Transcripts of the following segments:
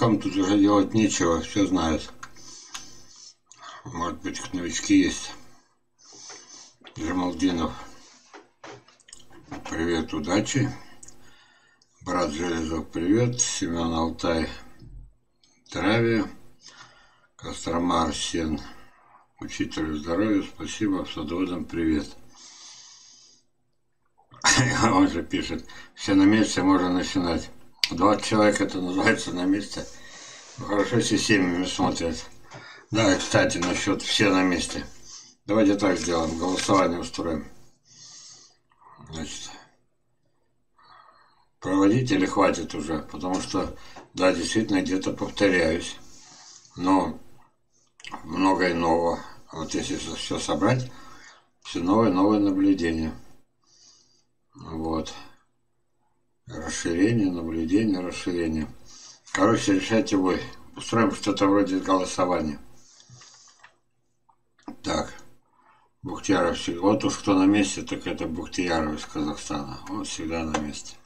Старикам тут уже делать нечего, все знают. Может быть, новички есть. Джамалдинов. Привет, удачи. Брат Железов, привет. Семен Алтай. Здравия. Кострома Арсен. Учителю здоровья, спасибо. Садоводам привет. Он же пишет, все на месте, можно начинать. 20 человек это называется на месте. Хорошо, если семьями смотрят. Да, кстати, насчет все на месте. Давайте так сделаем, голосование устроим. Значит, проводить или хватит уже? Потому что, да, действительно, где-то повторяюсь. Но много нового. Вот если все собрать, все новое, новое наблюдение. Вот. Расширение, наблюдение, расширение. Короче, решайте вы. Устроим что-то вроде голосования. Так. Бухтияров всегда. Вот уж кто на месте, так это Бухтияров из Казахстана. Он всегда на месте.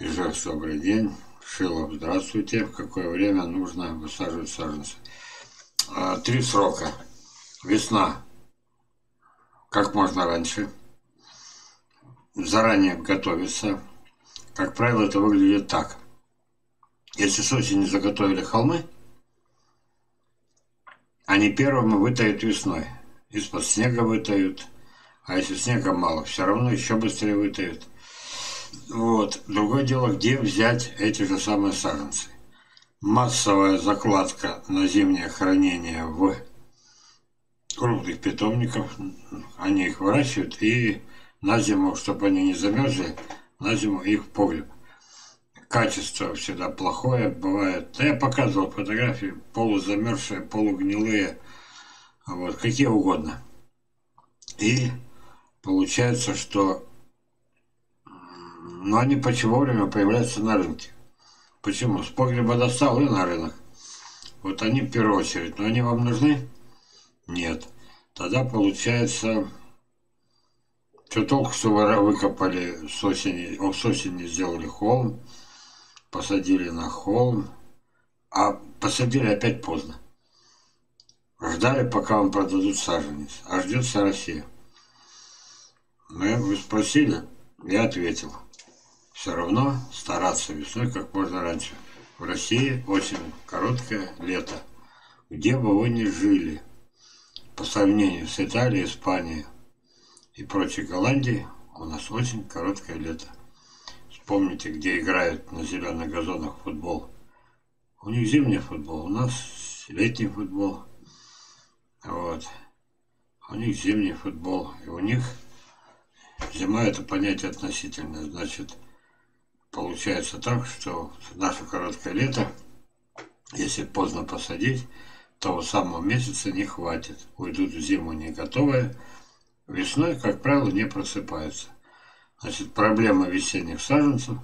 Ижев, добрый день. Шилов, здравствуйте. В какое время нужно высаживать саженцы? А, три срока. Весна. Как можно раньше заранее готовиться. Как правило, это выглядит так. Если с осени заготовили холмы, они первыми вытают весной. Из-под снега вытают. А если снега мало, все равно еще быстрее вытают. Вот. Другое дело, где взять эти же самые саженцы. Массовая закладка на зимнее хранение в крупных питомников. Они их выращивают и на зиму, чтобы они не замерзли, на зиму их погреб. Качество всегда плохое бывает. Да я показывал фотографии, полузамерзшие, полугнилые, вот, какие угодно. И получается, что но они почти вовремя появляются на рынке. Почему? С погреба достал и на рынок. Вот они в первую очередь. Но они вам нужны? Нет. Тогда получается что толку, выкопали с осени, о, с осени сделали холм, посадили на холм, а посадили опять поздно. Ждали, пока вам продадут саженец, а ждет вся Россия. Ну, вы спросили, я ответил. Все равно стараться весной как можно раньше. В России очень короткое лето. Где бы вы ни жили, по сравнению с Италией, Испанией, и прочей Голландии у нас очень короткое лето. Вспомните, где играют на зеленых газонах футбол. У них зимний футбол, у нас летний футбол. Вот. У них зимний футбол. И у них зима это понятие относительное. Значит, получается так, что наше короткое лето, если поздно посадить, того самого месяца не хватит. Уйдут в зиму не готовые, Весной, как правило, не просыпаются. Значит, проблема весенних саженцев,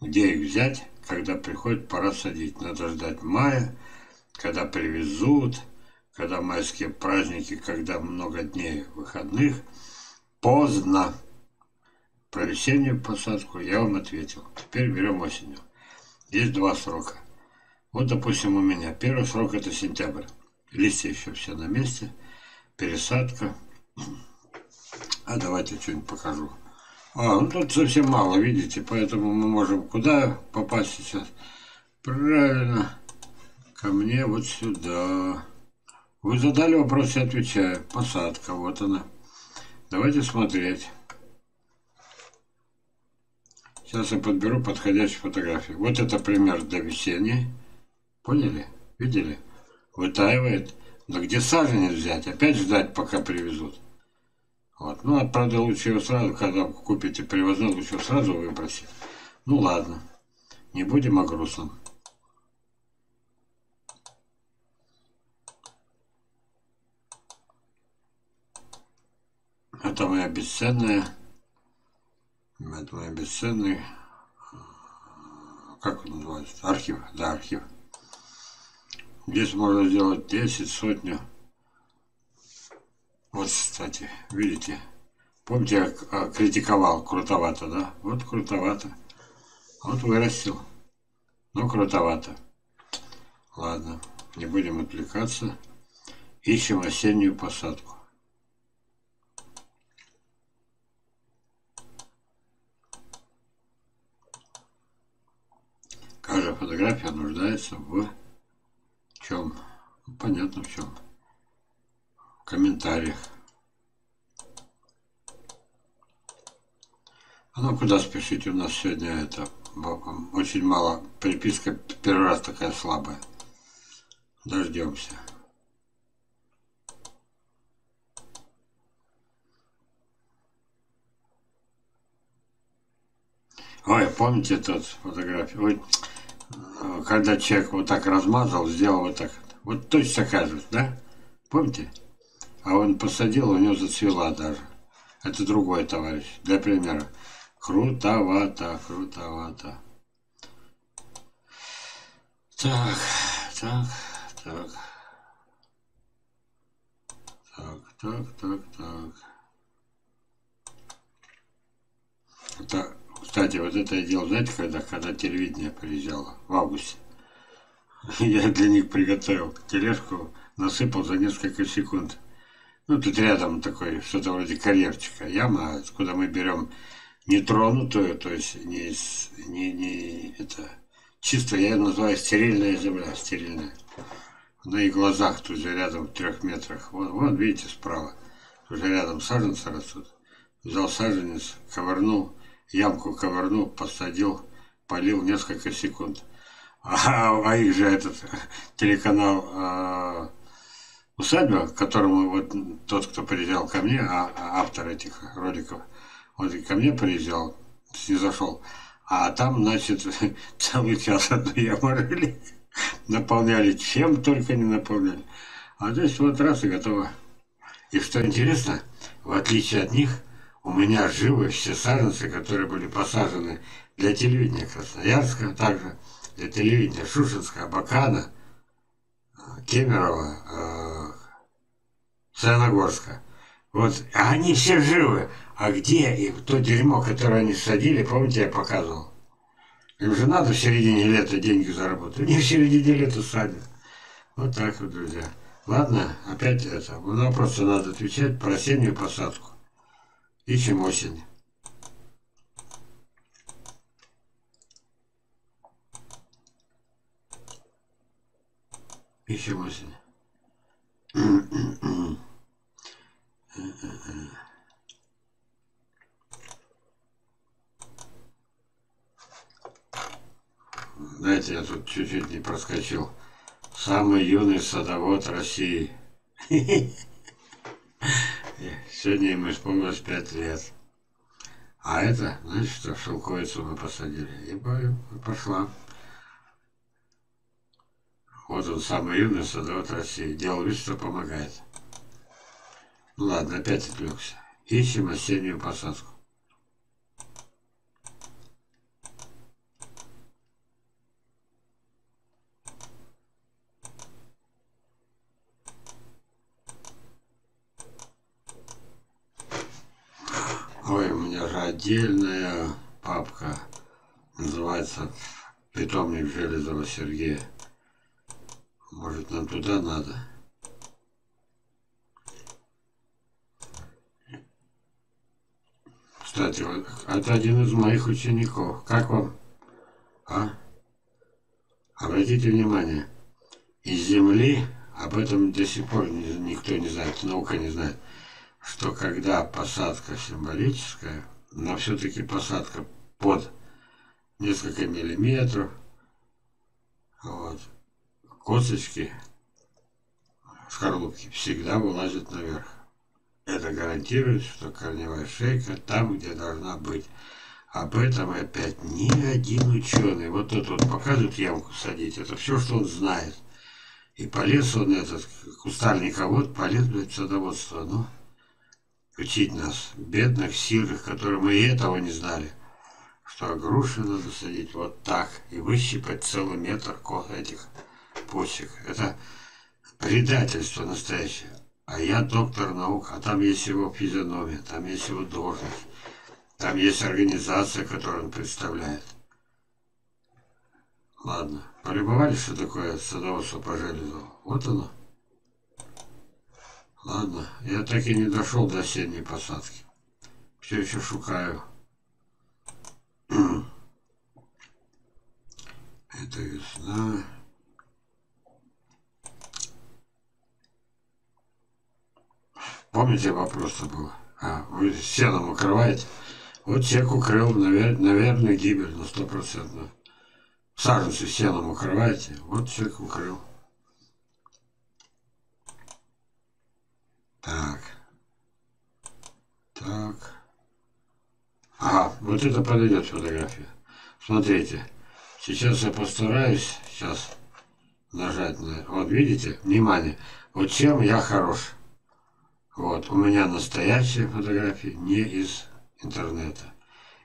где их взять, когда приходит пора садить. Надо ждать мая, когда привезут, когда майские праздники, когда много дней выходных. Поздно. Про весеннюю посадку я вам ответил. Теперь берем осенью. Есть два срока. Вот, допустим, у меня первый срок это сентябрь. Листья еще все на месте. Пересадка. А давайте что-нибудь покажу. А, ну тут совсем мало, видите, поэтому мы можем куда попасть сейчас? Правильно, ко мне вот сюда. Вы задали вопрос, я отвечаю. Посадка, вот она. Давайте смотреть. Сейчас я подберу подходящую фотографию. Вот это пример для весенней. Поняли? Видели? Вытаивает. Но где саженец взять? Опять ждать, пока привезут. Вот. Ну, правда, лучше его сразу, когда купите привозной, лучше сразу выбросить. Ну, ладно. Не будем о грустном. Это моя бесценная, это моя бесценный, как он называется, архив, да, архив. Здесь можно сделать 10, сотню вот, кстати, видите, Помните, я а, критиковал, крутовато, да? Вот крутовато. Вот вырастил. Ну, крутовато. Ладно, не будем отвлекаться. Ищем осеннюю посадку. Каждая фотография нуждается в чем? Ну, понятно в чем. Комментариях. А ну куда спешить? У нас сегодня это очень мало. Переписка первый раз такая слабая. Дождемся. Ой, помните тот фотографию? Ой, когда человек вот так размазал, сделал вот так. Вот точно такая же, да? Помните? А он посадил, у него зацвела даже. Это другой товарищ, для примера. Крутовато, крутовато. Так, так, так. Так, так, так, так. Это, кстати, вот это я делал, знаете, когда, когда телевидение приезжало, в августе. Я для них приготовил тележку, насыпал за несколько секунд. Ну, тут рядом такой, что-то вроде карьерчика, яма, куда мы берем нетронутую, то есть не, не, не это, чисто я называю стерильная земля, стерильная. На их глазах тут же рядом в трех метрах. Вон, вон видите, справа. Тут же рядом саженцы растут. Взял саженец, ковырнул, ямку ковырнул, посадил, полил несколько секунд. А, а их же этот телеканал а, усадьба, которому вот тот, кто приезжал ко мне, а, а автор этих роликов, вот ко мне приезжал, не зашел, а там, значит, целый час одну яму рыли, наполняли, чем только не наполняли. А здесь вот раз и готово. И что интересно, в отличие от них, у меня живы все саженцы, которые были посажены для телевидения Красноярска, также для телевидения Шушинска, Бакана, Кемерово, э, Саяногорска. Вот, а они все живы. А где и то дерьмо, которое они садили, помните, я показывал? Им же надо в середине лета деньги заработать. Они в середине лета садят. Вот так вот, друзья. Ладно, опять это. На вопросы надо отвечать про осеннюю посадку. Ищем осень. Ищем осень. Знаете, я тут чуть-чуть не проскочил. Самый юный садовод России. Сегодня ему исполнилось пять лет. А это, знаете что, шелковицу мы посадили. И пошла. Вот он, самый юный садовод России. Делал вид, что помогает. Ладно, опять отвлекся. Ищем осеннюю посадку. Ой, у меня же отдельная папка. Называется «Питомник Железова Сергея». Может, нам туда надо? Кстати, это один из моих учеников. Как вам? А? Обратите внимание, из Земли, об этом до сих пор никто не знает, наука не знает, что когда посадка символическая, но все-таки посадка под несколько миллиметров, вот, косточки скорлупки всегда вылазят наверх. Это гарантирует, что корневая шейка там, где должна быть. Об этом опять ни один ученый. Вот тут вот показывает ямку садить. Это все, что он знает. И полез он, этот кустарниковод, полез, блядь, в садоводство. Ну, учить нас, бедных, сирых, которые мы и этого не знали, что груши надо садить вот так и выщипать целый метр этих почек. Это предательство настоящее. А я доктор наук, а там есть его физиономия, там есть его должность, там есть организация, которую он представляет. Ладно, полюбовались, что такое садоводство по железу? Вот оно. Ладно, я так и не дошел до осенней посадки. Все еще шукаю. Это весна. Помните, вопрос был? А, вы сеном укрываете? Вот человек укрыл, навер наверное, гибель на стопроцентную. Саженцы сеном укрываете? Вот человек укрыл. Так. Так. Ага, вот это подойдет фотография. Смотрите. Сейчас я постараюсь сейчас нажать на... Вот видите? Внимание. Вот чем я хорош. Вот, у меня настоящие фотографии не из интернета.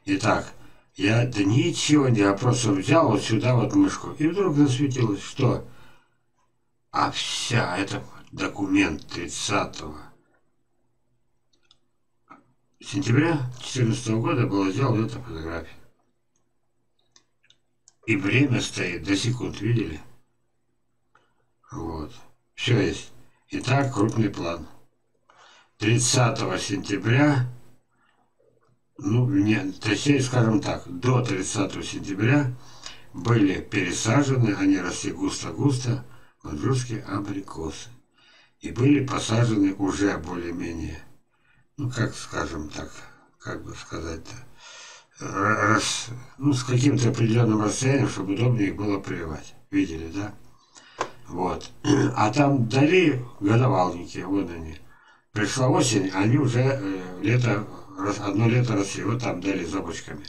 Итак, я да ничего не, я просто взял вот сюда вот мышку, и вдруг засветилось, что? А вся, это документ 30 сентября 2014 года была сделана эта фотография. И время стоит до секунд, видели? Вот. Все есть. Итак, крупный план. 30 сентября, ну, не, точнее, скажем так, до 30 сентября были пересажены, они росли густо-густо, мадрусские абрикосы. И были посажены уже более-менее, ну, как скажем так, как бы сказать-то, ну, с каким-то определенным расстоянием, чтобы удобнее их было прививать. Видели, да? Вот. А там дали годовалники, вот они. Пришла осень, они уже э, лето, одно лето росли, там дали забочками.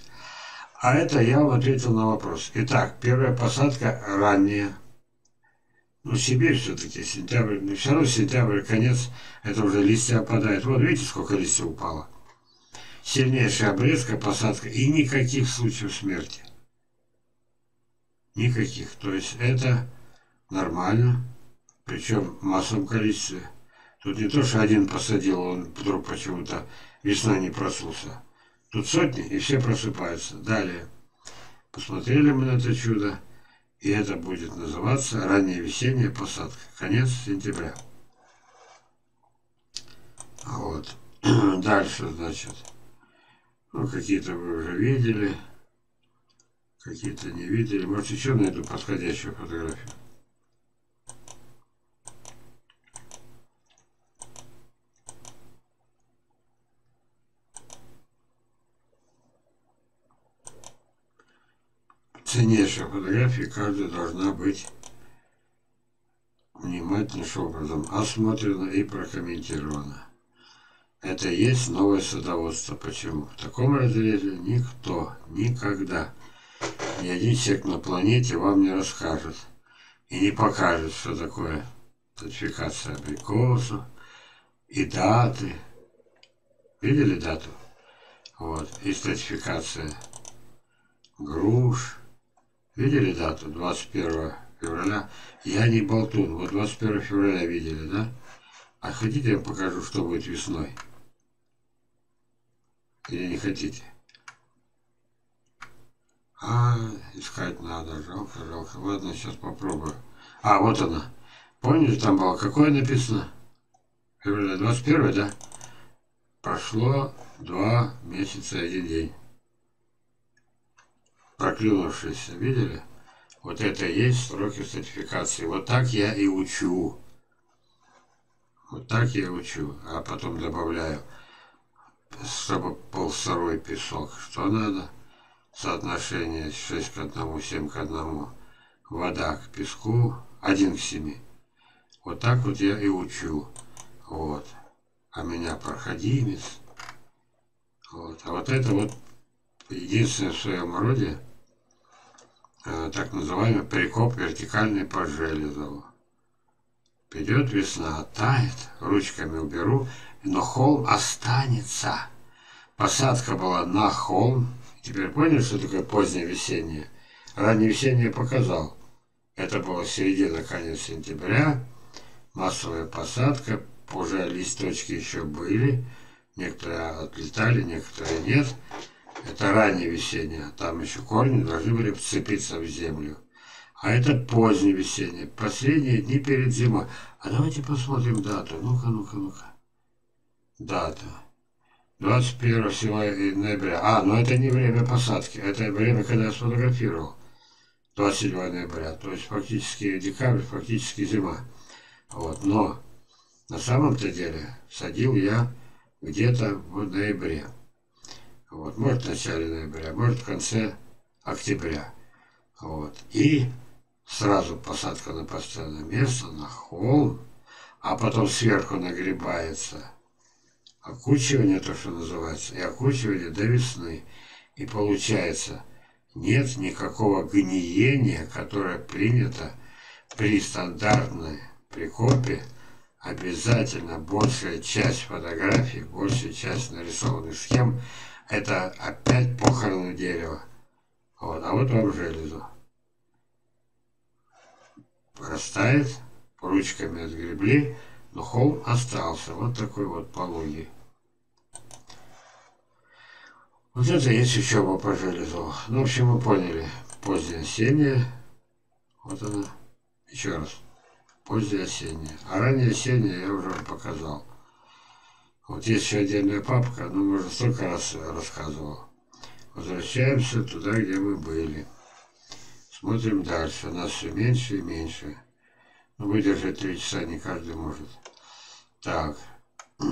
А это я вам ответил на вопрос. Итак, первая посадка ранняя. Ну, Сибирь все-таки, сентябрь, ну, все равно сентябрь, конец, это уже листья опадают. Вот видите, сколько листьев упало. Сильнейшая обрезка, посадка и никаких случаев смерти. Никаких. То есть это нормально, причем в массовом количестве. Тут не то, что один посадил, он вдруг почему-то весной не проснулся. Тут сотни, и все просыпаются. Далее. Посмотрели мы на это чудо, и это будет называться ранняя весенняя посадка. Конец сентября. Вот. Дальше, значит. Ну, какие-то вы уже видели, какие-то не видели. Может, еще найду подходящую фотографию. Ценнейшая фотография, каждая должна быть внимательнейшим образом осмотрена и прокомментирована. Это и есть новое садоводство. Почему? В таком разрезе никто никогда, ни один человек на планете вам не расскажет и не покажет, что такое сертификация абрикосу и даты. Видели дату? Вот. И стратификация груш, Видели дату? 21 февраля. Я не болтун. Вот 21 февраля видели, да? А хотите, я покажу, что будет весной? Или не хотите? А, искать надо. Жалко, жалко. Ладно, сейчас попробую. А, вот она. Помните, там было какое написано? Февраля 21, да? Прошло два месяца и один день проклюнувшиеся, видели? Вот это и есть сроки сертификации. Вот так я и учу. Вот так я учу. А потом добавляю, чтобы полсырой песок. Что надо? Соотношение 6 к 1, 7 к 1. Вода к песку 1 к 7. Вот так вот я и учу. Вот. А меня проходимец. Вот. А вот это вот единственное в своем роде так называемый прикоп вертикальный по железу. Придет весна, тает, ручками уберу, но холм останется. Посадка была на холм. Теперь поняли, что такое позднее весеннее? Раннее весеннее показал. Это было середина, конец сентября. Массовая посадка уже листочки еще были, некоторые отлетали, некоторые нет. Это раннее весеннее, там еще корни должны были вцепиться в землю. А это позднее весеннее, последние дни перед зимой. А давайте посмотрим дату. Ну-ка, ну-ка, ну-ка. Дата. 21 ноября. А, ну это не время посадки, это время, когда я сфотографировал. 27 ноября. То есть фактически декабрь, фактически зима. Вот, но на самом-то деле садил я где-то в ноябре. Вот, может в начале ноября, может в конце октября. Вот. И сразу посадка на постоянное место, на холм, а потом сверху нагребается окучивание, то, что называется, и окучивание до весны. И получается, нет никакого гниения, которое принято при стандартной прикопе. Обязательно большая часть фотографий, большая часть нарисованных схем – это опять похороны дерева. Вот, а вот вам железо. Растает, ручками отгребли, но холм остался. Вот такой вот пологий. Вот это есть учеба по железу. Ну, в общем, вы поняли. Позднее осеннее. Вот она. Еще раз. Позднее осеннее. А раннее осеннее я уже показал. Вот есть еще отдельная папка, но мы уже столько раз рассказывал. Возвращаемся туда, где мы были. Смотрим дальше. У нас все меньше и меньше. Но выдержать три часа не каждый может. Так.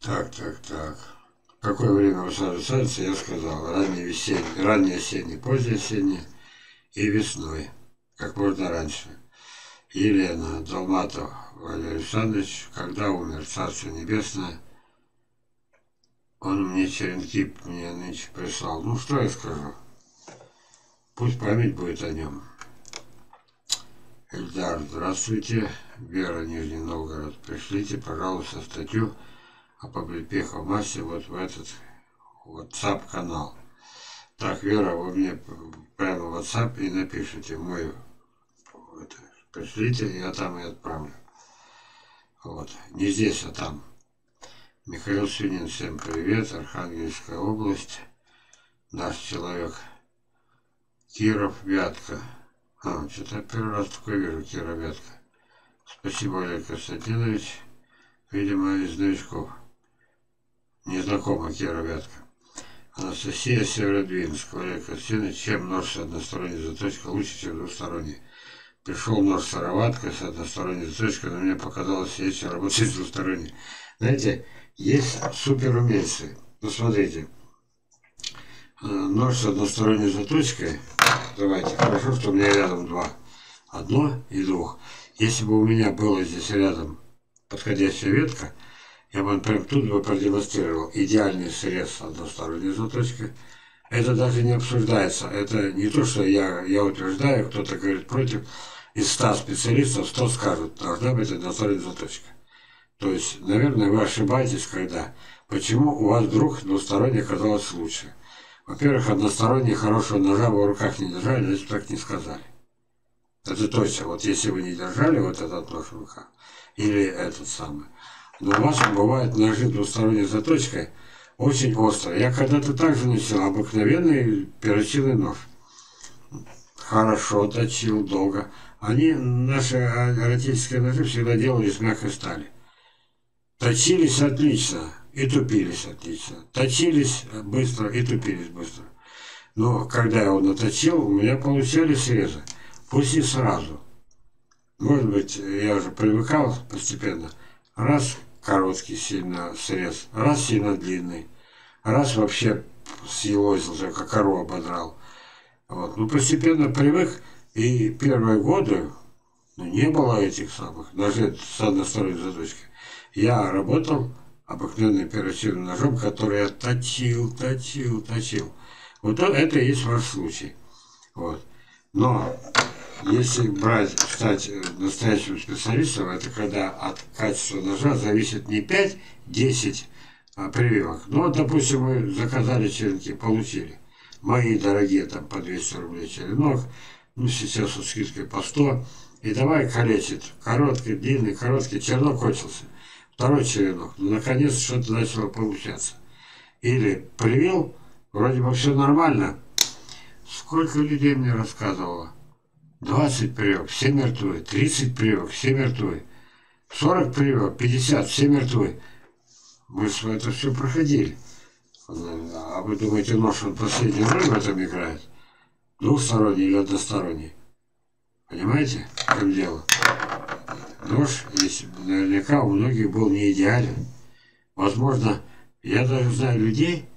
Так, так, так. Какое время высаживается, я сказал. Раннее весеннее, раннее осеннее, позднее осеннее и весной. Как можно раньше. Елена Долматов Валерий Александрович, когда умер Царство Небесное, он мне черенки мне нынче прислал. Ну, что я скажу? Пусть память будет о нем. Эльдар, здравствуйте. Вера, Нижний Новгород. Пришлите, пожалуйста, статью о Павлепехов массе вот в этот WhatsApp канал. Так, Вера, вы мне прямо в WhatsApp и напишите мой это, пришлите, я там и отправлю. Вот. Не здесь, а там. Михаил Свинин, всем привет. Архангельская область. Наш человек. Киров, Вятка. А, что-то первый раз такое вижу, Кира Вятка. Спасибо, Олег Константинович. Видимо, из новичков. Незнакомая Кира Вятка. Анастасия Северодвинск. Олег Константинович, чем нож с односторонней заточкой лучше, чем двусторонний? Пришел нож сыроваткой с односторонней заточкой, но мне показалось, если работать с двусторонней. Знаете, есть суперумельцы. Ну, смотрите. Э, нож с односторонней заточкой Давайте, хорошо, что у меня рядом два. Одно и двух. Если бы у меня было здесь рядом подходящая ветка, я бы, например, тут бы продемонстрировал идеальный срез односторонней заточкой. Это даже не обсуждается. Это не то, что я, я утверждаю, кто-то говорит против. Из 100 специалистов 100 скажут, должна быть односторонняя заточка. То есть, наверное, вы ошибаетесь, когда... Почему у вас вдруг двусторонняя оказалось лучше? Во-первых, односторонний хорошего ножа в руках не держали, значит, так не сказали. Это точно. Вот если вы не держали вот этот нож в руках, или этот самый, но у вас бывают ножи двусторонней заточкой очень острые. Я когда-то также носил обыкновенный перочинный нож. Хорошо точил, долго. Они, наши эротические ножи всегда делали из мягкой стали. Точились отлично и тупились отлично. Точились быстро и тупились быстро. Но когда я его наточил, у меня получались срезы. Пусть и сразу. Может быть, я уже привыкал постепенно. Раз короткий сильно срез, раз сильно длинный, раз вообще съелозился, как кору ободрал. Вот. Ну, постепенно привык, и первые годы ну, не было этих самых, даже с односторонней заточки. Я работал обыкновенным перочинным ножом, который я точил, точил, точил. Вот это и есть ваш случай. Вот. Но если брать, стать настоящим специалистом, это когда от качества ножа зависит не 5-10 а, прививок. Ну, вот, допустим, мы заказали черенки, получили. Мои дорогие, там, по 200 рублей черенок. Ну, сейчас со скидкой по 100. И давай калечит. Короткий, длинный, короткий. Чернок кончился. Второй черенок. Ну, наконец что-то начало получаться. Или привил, вроде бы все нормально. Сколько людей мне рассказывало? 20 прививок, все мертвы. 30 прививок, все мертвы. 40 прививок, 50, все мертвы. Мы с это все проходили. А вы думаете, нож он последнюю роль в этом играет? Двухсторонний или односторонний? Понимаете, чем дело? Нож, если наверняка у многих был не идеален. Возможно, я даже знаю людей,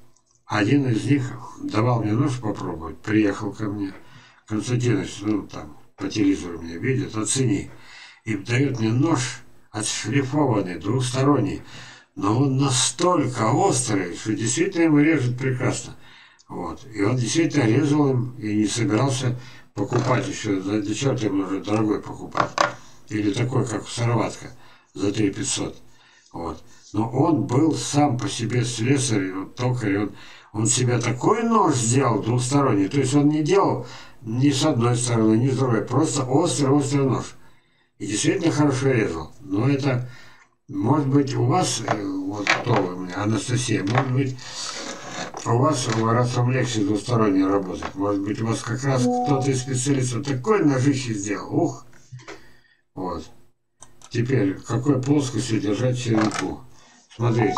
один из них давал мне нож попробовать, приехал ко мне. Константинович, ну там, по телевизору меня видят, оцени. И дает мне нож отшлифованный, двухсторонний. Но он настолько острый, что действительно ему режет прекрасно. Вот. И он действительно резал им и не собирался покупать еще. Для чего ты уже дорогой покупать? Или такой, как сыроватка, за 3 500. Вот. Но он был сам по себе слесарь, вот, токарь, он, он себя такой нож сделал двухсторонний. То есть он не делал ни с одной стороны, ни с другой. Просто острый-острый нож. И действительно хорошо резал. Но это, может быть, у вас, э, вот кто вы Анастасия, может быть, у вас, раз вам легче двусторонне работать, может быть, у вас как раз кто-то из специалистов такой ножище сделал, ух! Вот. Теперь, какой плоскостью держать черенку? Смотрите.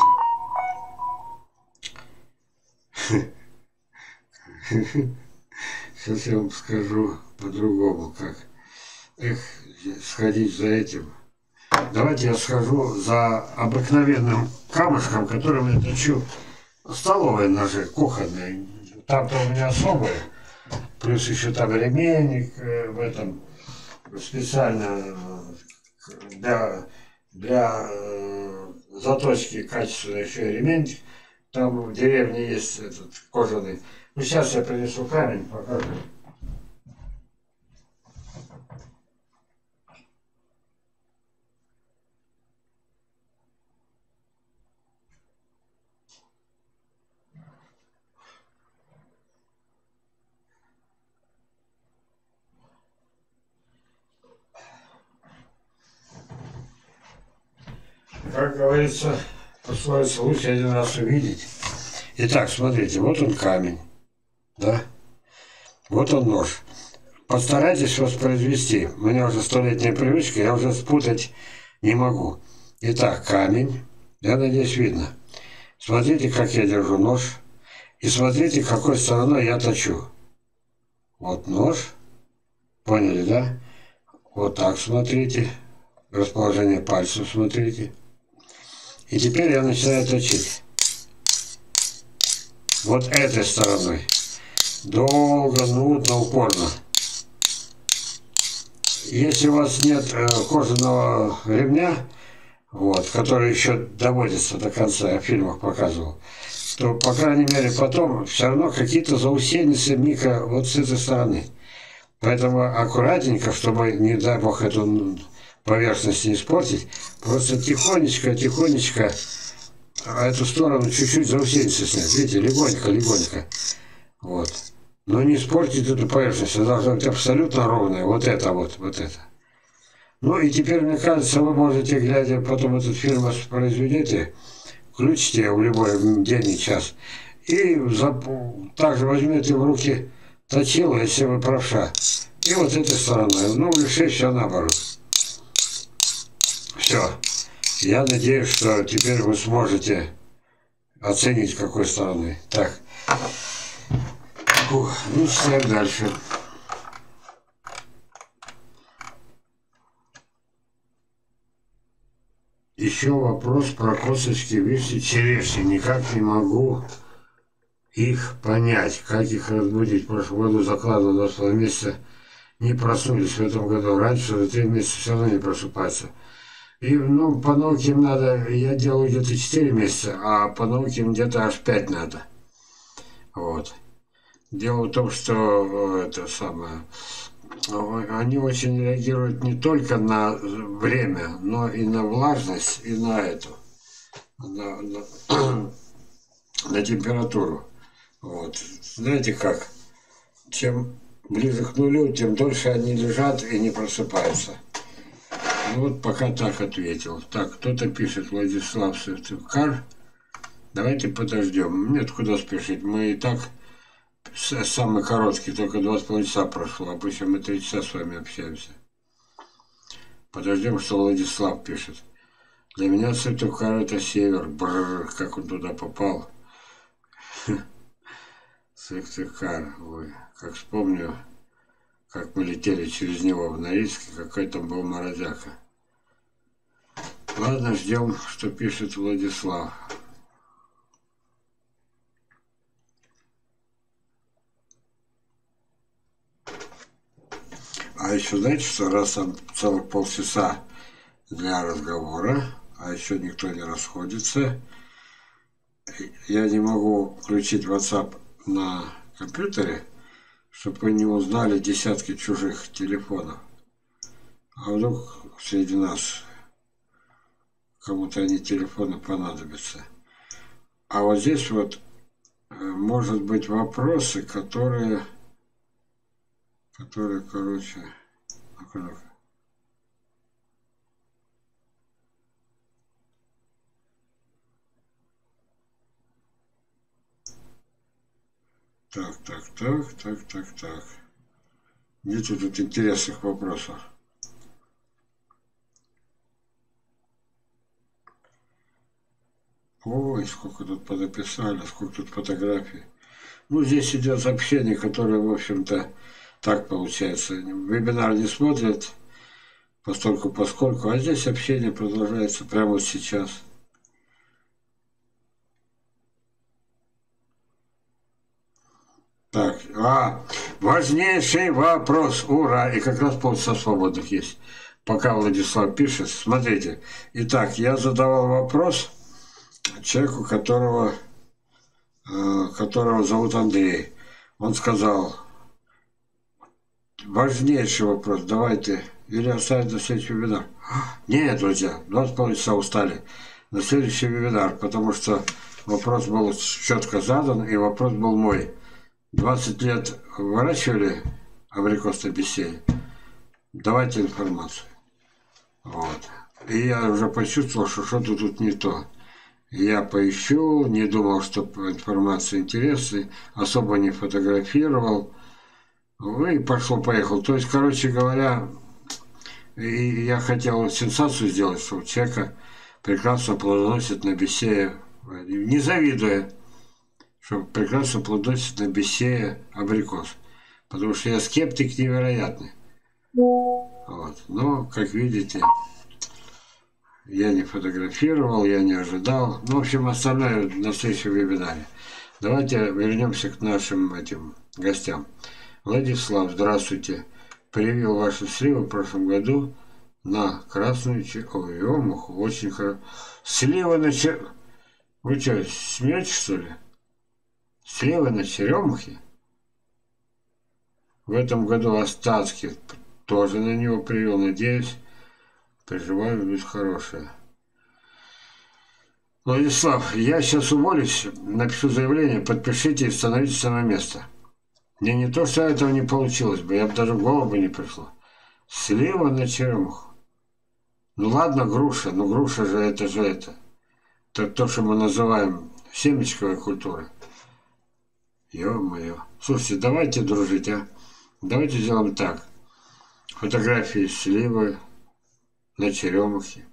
Сейчас я вам скажу по-другому, как эх, сходить за этим. Давайте я схожу за обыкновенным камушком, которым я точу столовые ножи, кухонные. Там-то у меня особые. Плюс еще там ремень э, в этом специально э, для, для э, заточки качественный еще ремень. Там в деревне есть этот кожаный. Ну, сейчас я принесу камень, покажу. Как говорится, пословица, лучше один раз увидеть. Итак, смотрите, вот он камень, да? Вот он нож. Постарайтесь воспроизвести. У меня уже столетняя привычка, я уже спутать не могу. Итак, камень. Я надеюсь, видно. Смотрите, как я держу нож. И смотрите, какой стороной я точу. Вот нож. Поняли, да? Вот так смотрите. Расположение пальцев смотрите. И теперь я начинаю точить. Вот этой стороной. Долго, нудно, упорно. Если у вас нет э, кожаного ремня, вот, который еще доводится до конца, я в фильмах показывал, то, по крайней мере, потом все равно какие-то заусеницы микро вот с этой стороны. Поэтому аккуратненько, чтобы, не дай бог, эту поверхность не испортить, просто тихонечко, тихонечко а эту сторону чуть-чуть заусениться снять. Видите, легонько, легонько. Вот. Но не испортить эту поверхность, она должна быть абсолютно ровная. Вот это вот, вот это. Ну и теперь, мне кажется, вы можете, глядя потом этот фильм воспроизведете, включите в любой день и час, и также возьмете в руки точило, если вы правша, и вот этой стороной. Ну, лишь все наоборот. Все. Я надеюсь, что теперь вы сможете оценить, какой стороны. Так. Фух, ну, читаем дальше. Еще вопрос про косточки вишни черешни. Никак не могу их понять, как их разбудить. В прошлом году закладывал до своего месяца, не проснулись в этом году. Раньше за три месяца все равно не просыпаться. И, ну, по науке им надо, я делаю где-то 4 месяца, а по науке им где-то аж 5 надо. Вот. Дело в том, что это самое, они очень реагируют не только на время, но и на влажность, и на эту, на, на, на температуру. Вот. Знаете как? Чем ближе к нулю, тем дольше они лежат и не просыпаются. Вот пока так ответил. Так, кто-то пишет, Владислав Сыктывкар. Давайте подождем. Нет, куда спешить. Мы и так самый короткий, только два с половиной часа прошло. Обычно мы три часа с вами общаемся. Подождем, что Владислав пишет. Для меня Сыктывкар это север. Бррр, как он туда попал. Сыктывкар, ой, как вспомню, как мы летели через него в Норильске, какой там был морозяка. Ладно, ждем, что пишет Владислав. А еще знаете, что раз там целых полчаса для разговора, а еще никто не расходится, я не могу включить WhatsApp на компьютере, чтобы вы не узнали десятки чужих телефонов. А вдруг среди нас кому-то они телефоны понадобятся. А вот здесь вот э, может быть вопросы, которые, которые, короче, ну-ка. Так, так, так, так, так, так. Нет тут интересных вопросов. Ой, сколько тут подописали, сколько тут фотографий. Ну, здесь идет сообщение, которое, в общем-то, так получается. Вебинар не смотрят, постольку поскольку, а здесь общение продолжается прямо вот сейчас. Так, а, важнейший вопрос, ура, и как раз полчаса свободных есть. Пока Владислав пишет, смотрите. Итак, я задавал вопрос человеку, которого, э, которого зовут Андрей. Он сказал, важнейший вопрос, давайте, или оставить на следующий вебинар. Нет, друзья, два с половиной часа устали. На следующий вебинар, потому что вопрос был четко задан, и вопрос был мой. 20 лет выращивали абрикос на беседе. Давайте информацию. Вот. И я уже почувствовал, что что-то тут не то. Я поищу, не думал, что информация интересная, особо не фотографировал. Ну и пошло-поехал. То есть, короче говоря, и я хотел сенсацию сделать, что у человека прекрасно плодоносит на бесее, не завидуя, что прекрасно плодоносит на бесее абрикос. Потому что я скептик невероятный. Вот. Но, как видите, я не фотографировал, я не ожидал. Ну, в общем, оставляю на следующем вебинаре. Давайте вернемся к нашим этим гостям. Владислав, здравствуйте. Привел ваши сливы в прошлом году на красную Ой, емуху. Очень хорошо. Слива на чер... Вы что, смеетесь, что ли? Слива на черемухе? В этом году остатки тоже на него привел. Надеюсь, Переживаю, будет хорошая. Владислав, я сейчас уволюсь, напишу заявление, подпишите и становитесь на место. Мне не то, что этого не получилось бы, я бы даже в голову бы не пришло. Слива на черемуху. Ну ладно, груша, но груша же это же это. Это то, что мы называем семечковой культурой. Ё-моё. Слушайте, давайте дружить, а. Давайте сделаем так. Фотографии сливы, на черемухе,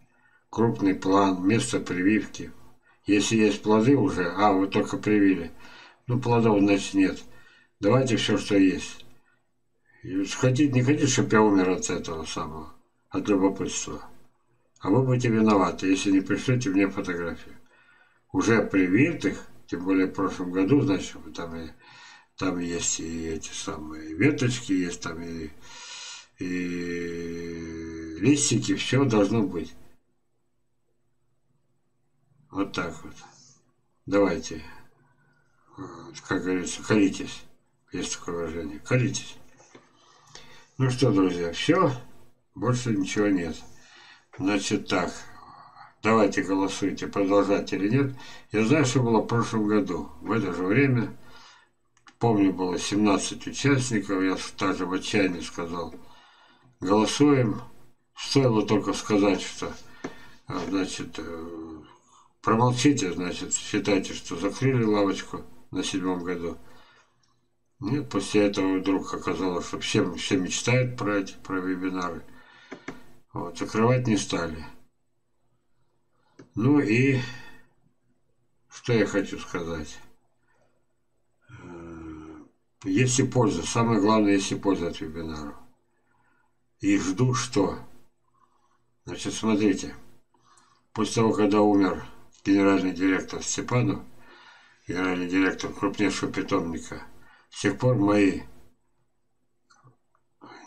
крупный план, место прививки. Если есть плоды уже, а, вы только привили, ну, плодов, значит, нет. Давайте все, что есть. Хотите, не хотите, чтобы я умер от этого самого, от любопытства. А вы будете виноваты, если не пришлете мне фотографию. Уже привитых, тем более в прошлом году, значит, там, и, там есть и эти самые веточки, есть там и, и листики, все должно быть. Вот так вот. Давайте, как говорится, колитесь. Есть такое выражение. Колитесь. Ну что, друзья, все. Больше ничего нет. Значит так. Давайте голосуйте, продолжать или нет. Я знаю, что было в прошлом году. В это же время помню, было 17 участников, я также в отчаянии сказал, голосуем. Стоило только сказать, что, а, значит, э, промолчите, значит, считайте, что закрыли лавочку на седьмом году. Нет, после этого вдруг оказалось, что все, все мечтают про эти, про вебинары. Вот, закрывать не стали. Ну и что я хочу сказать. Э, есть и польза. Самое главное, есть и польза от вебинаров. И жду что? Значит, смотрите. После того, когда умер генеральный директор Степанов, генеральный директор крупнейшего питомника, с тех пор мои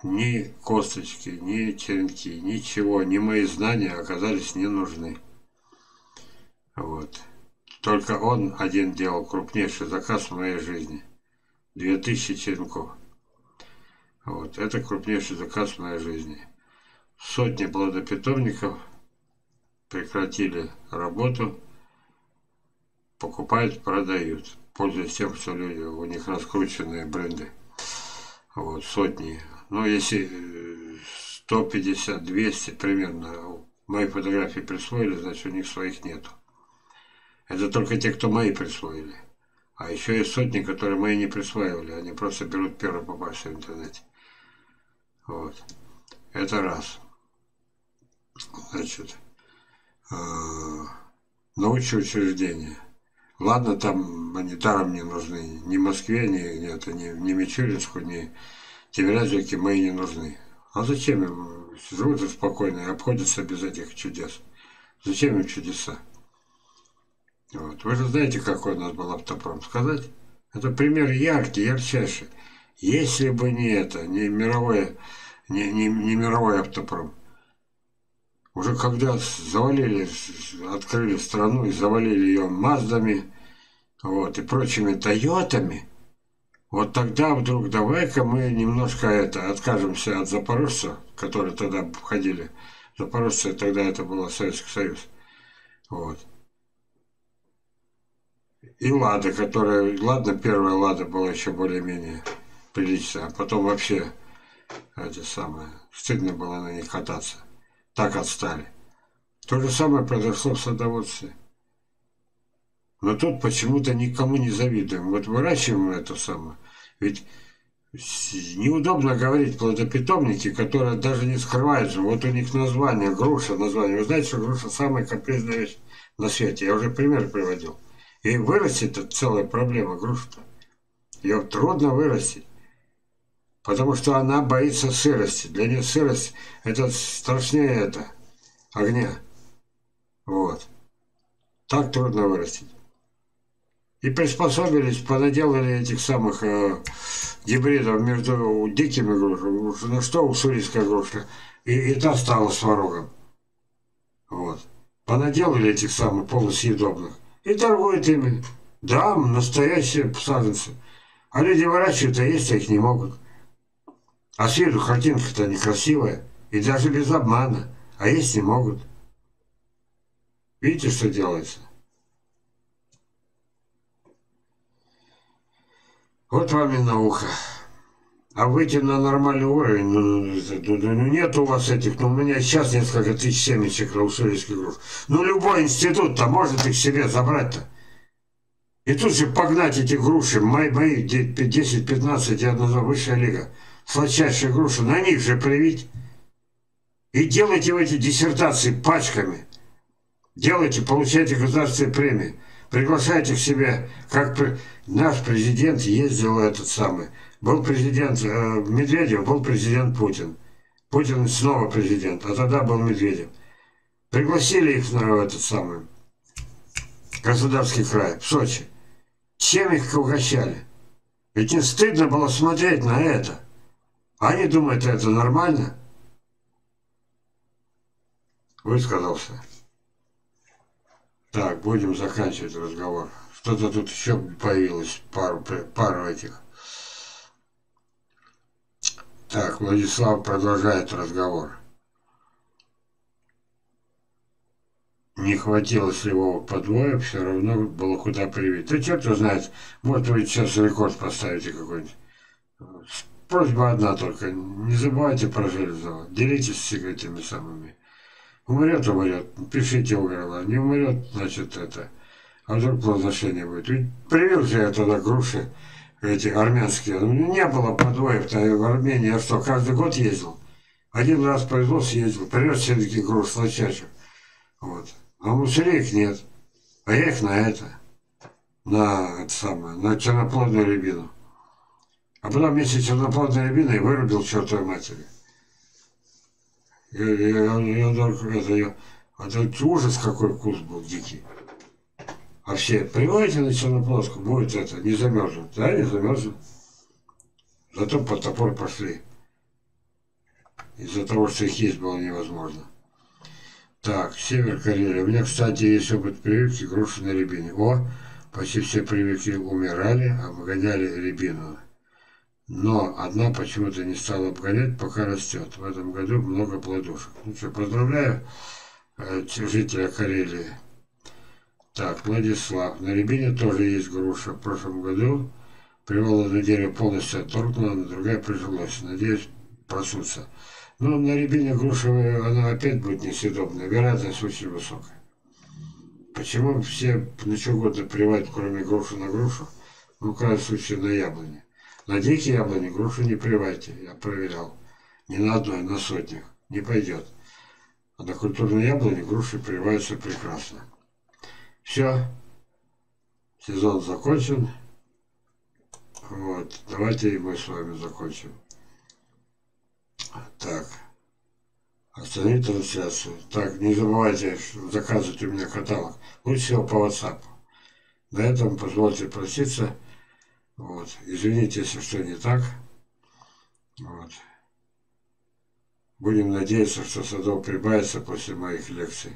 ни косточки, ни черенки, ничего, ни мои знания оказались не нужны. Вот. Только он один делал крупнейший заказ в моей жизни. 2000 черенков. Вот. Это крупнейший заказ в моей жизни. Сотни плодопитомников прекратили работу, покупают, продают пользуясь тем, что люди, у них раскрученные бренды. Вот, сотни. Ну, если 150, э, 200 примерно мои фотографии присвоили, значит, у них своих нету. Это только те, кто мои присвоили. А еще есть сотни, которые мои не присваивали. Они просто берут первый попавший в интернете. Вот. Это раз. Значит, э, научное учреждение – Ладно, там они даром не нужны. Ни Москве, ни, ни, это, ни, ни Мичуринску, ни Тимирязевке мои не нужны. А зачем им? Живут и спокойно и обходятся без этих чудес. Зачем им чудеса? Вот. Вы же знаете, какой у нас был автопром. Сказать? Это пример яркий, ярчайший. Если бы не это, не мировое, не, не, не мировой автопром, уже когда завалили, открыли страну и завалили ее Маздами, вот, и прочими Тойотами, вот тогда вдруг давай-ка мы немножко это, откажемся от запорожцев, которые тогда входили. Запорожцы, тогда это был Советский Союз. Вот. И Лада, которая, ладно, первая Лада была еще более-менее приличная, а потом вообще, это самое, стыдно было на ней кататься так отстали. То же самое произошло в садоводстве. Но тут почему-то никому не завидуем. Вот выращиваем это самое. Ведь неудобно говорить плодопитомники, которые даже не скрываются. Вот у них название, груша название. Вы знаете, что груша самая капризная вещь на свете. Я уже пример приводил. И вырастить это целая проблема, груша-то. Ее трудно вырастить. Потому что она боится сырости. Для нее сырость – это страшнее это, огня. Вот. Так трудно вырастить. И приспособились, понаделали этих самых э, гибридов между дикими грушами. Ну что уссурийская груша? И, и та стала сварогом. Вот. Понаделали этих самых полусъедобных. И торгуют ими. Да, настоящие саженцы. А люди выращивают, а есть, а их не могут. А с виду картинка-то некрасивая, и даже без обмана, а есть не могут. Видите, что делается? Вот вам и наука. А выйти на нормальный уровень, ну, ну, ну, ну, ну нет у вас этих, ну у меня сейчас несколько тысяч семечек на уссурийских груш. Ну любой институт-то может их себе забрать-то. И тут же погнать эти груши, мои, мои 10-15, я назову высшая лига сладчайшие груши, на них же привить. И делайте эти диссертации пачками. Делайте, получайте государственные премии. Приглашайте к себе, как наш президент ездил этот самый. Был президент э, Медведев, был президент Путин. Путин снова президент, а тогда был Медведев. Пригласили их на этот самый Краснодарский край, в Сочи. Чем их угощали? Ведь не стыдно было смотреть на это. Они думают, это нормально? Высказался. Так, будем заканчивать разговор. Что-то тут еще появилось, пару, пару этих. Так, Владислав продолжает разговор. не хватило сливовых подвоев, все равно было куда привить. Да черт его знает, может вы сейчас рекорд поставите какой-нибудь. Просьба одна только, не забывайте про железо, делитесь с этими самыми. Умрет, умрет, пишите угорла, не умрет, значит это. А вдруг плодоношение будет. Ведь привил же я туда груши, эти армянские. Ну, не было подвоев-то в Армении, я что, каждый год ездил? Один раз повезло, съездил, привез все-таки груш слащачек. Вот. А мусорек нет. А я их на это, на это самое, на черноплодную рябину. А потом вместе с черноплодной рябиной вырубил чертовой матери. И, и, и он, и он это, я, ужас какой вкус был дикий. А все, приводите на черноплодку, будет это, не замерзнут. Да, не замерзнут. Зато под топор пошли. Из-за того, что их есть было невозможно. Так, Север Карелия. У меня, кстати, есть опыт прививки груши на рябине. О, почти все прививки умирали, обгоняли рябину. Но одна почему-то не стала обгонять, пока растет. В этом году много плодушек. Ну что, поздравляю э, жителя Карелии. Так, Владислав. На рябине тоже есть груша. В прошлом году привала на дерево полностью отторгнула, но другая прижилась. Надеюсь, просутся. Но на рябине грушевая она опять будет несъедобная, вероятность очень высокая. Почему все на что угодно приводят, кроме груши на грушу? Ну, в крайнем случае, на яблони. Дикие яблони грушу не привайте, я проверял. Ни на одной, на сотнях. Не пойдет. А на культурной яблони груши прививаются прекрасно. Все. Сезон закончен. Вот. Давайте мы с вами закончим. Так. Остановить трансляцию. Так, не забывайте заказывать у меня каталог. Лучше всего по WhatsApp. На этом позвольте проситься. Вот. Извините, если что не так. Вот. Будем надеяться, что садов прибавится после моих лекций.